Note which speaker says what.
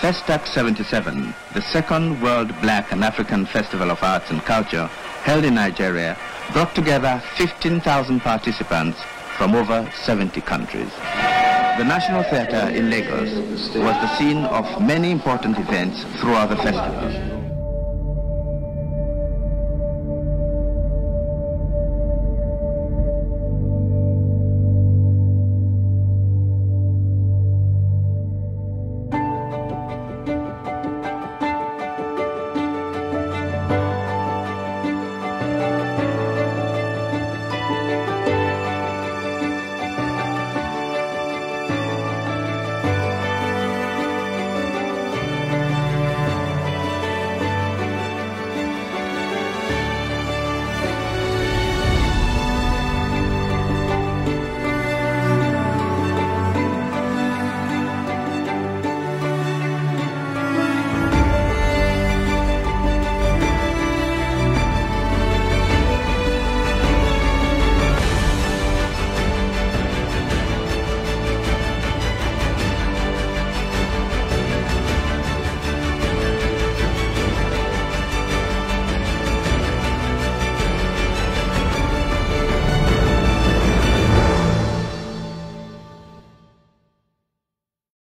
Speaker 1: Festac 77, the second World Black and African Festival of Arts and Culture, held in Nigeria, brought together 15,000 participants from over 70 countries. The National Theatre in Lagos was the scene of many important events throughout the festival.